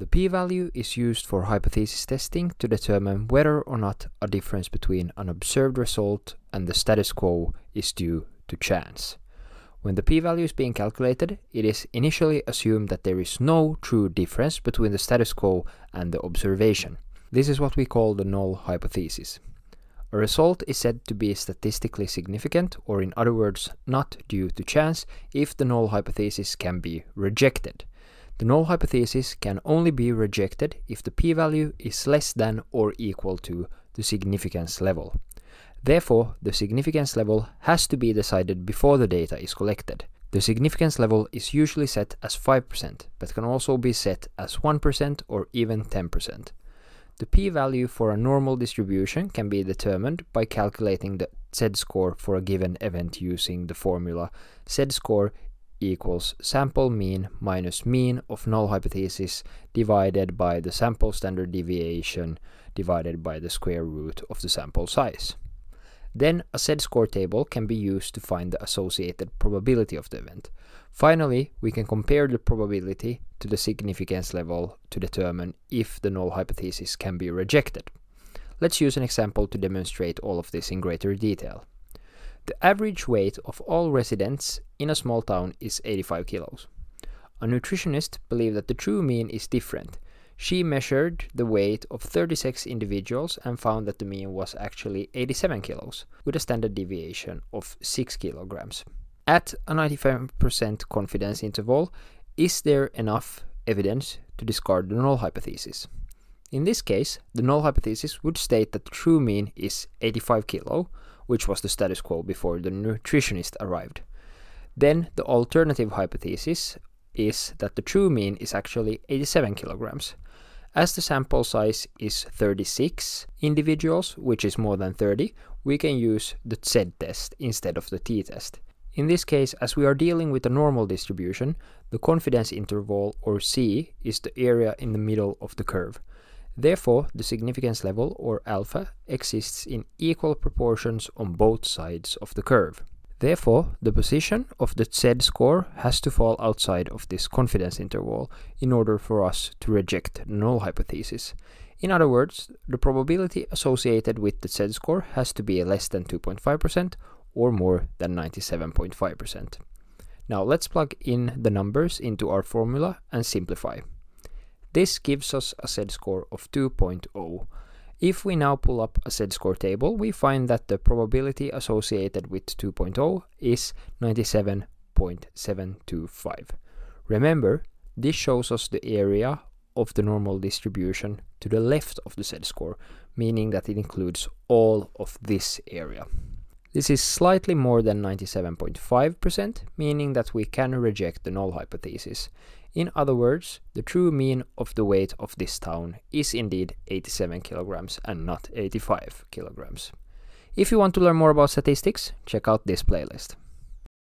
The p-value is used for hypothesis testing to determine whether or not a difference between an observed result and the status quo is due to chance. When the p-value is being calculated, it is initially assumed that there is no true difference between the status quo and the observation. This is what we call the null hypothesis. A result is said to be statistically significant, or in other words, not due to chance, if the null hypothesis can be rejected. The null hypothesis can only be rejected if the p-value is less than or equal to the significance level. Therefore, the significance level has to be decided before the data is collected. The significance level is usually set as 5%, but can also be set as 1% or even 10%. The p-value for a normal distribution can be determined by calculating the z-score for a given event using the formula z-score equals sample mean minus mean of null hypothesis divided by the sample standard deviation divided by the square root of the sample size. Then a z-score table can be used to find the associated probability of the event. Finally, we can compare the probability to the significance level to determine if the null hypothesis can be rejected. Let's use an example to demonstrate all of this in greater detail. The average weight of all residents in a small town is 85 kilos. A nutritionist believed that the true mean is different. She measured the weight of 36 individuals and found that the mean was actually 87 kilos, with a standard deviation of 6 kilograms. At a 95% confidence interval, is there enough evidence to discard the null hypothesis? In this case, the null hypothesis would state that the true mean is 85 kilo, which was the status quo before the nutritionist arrived. Then the alternative hypothesis is that the true mean is actually 87 kilograms. As the sample size is 36 individuals, which is more than 30, we can use the z-test instead of the t-test. In this case, as we are dealing with a normal distribution, the confidence interval, or C, is the area in the middle of the curve. Therefore, the significance level, or alpha, exists in equal proportions on both sides of the curve. Therefore, the position of the z-score has to fall outside of this confidence interval in order for us to reject the null hypothesis. In other words, the probability associated with the z-score has to be less than 2.5% or more than 97.5%. Now let's plug in the numbers into our formula and simplify. This gives us a z-score of 2.0. If we now pull up a z-score table, we find that the probability associated with 2.0 is 97.725. Remember, this shows us the area of the normal distribution to the left of the z-score, meaning that it includes all of this area. This is slightly more than 97.5%, meaning that we can reject the null hypothesis. In other words, the true mean of the weight of this town is indeed 87 kilograms and not 85 kilograms. If you want to learn more about statistics, check out this playlist.